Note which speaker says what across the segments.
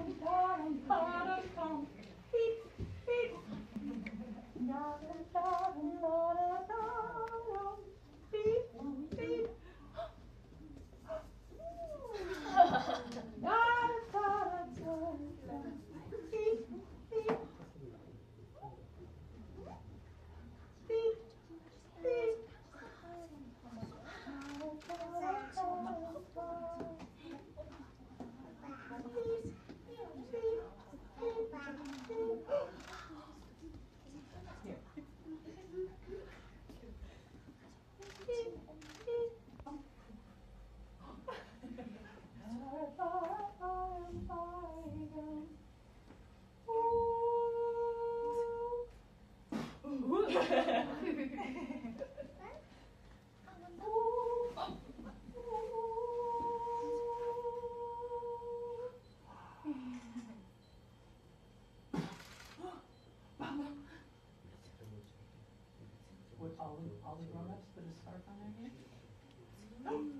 Speaker 1: down, down, down. all the, grown-ups put a scarf on their head? Oh.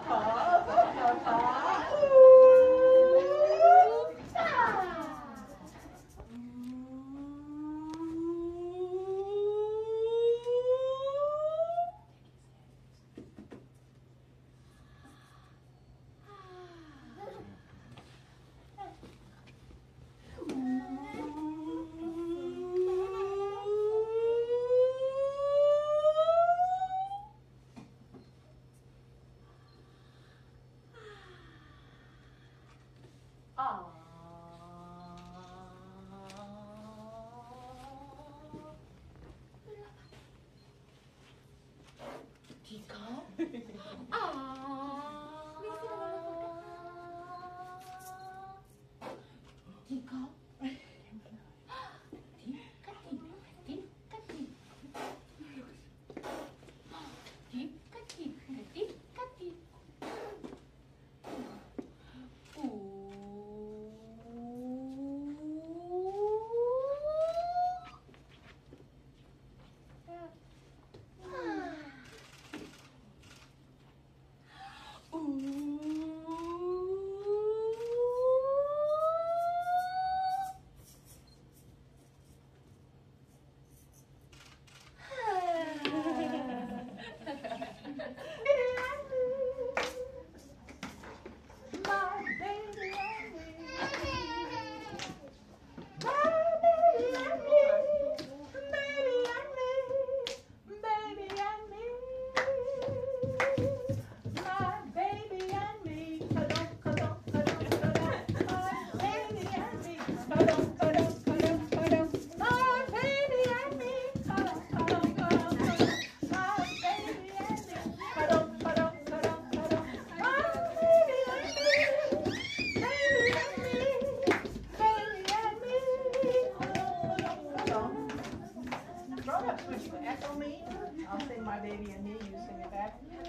Speaker 1: Yes.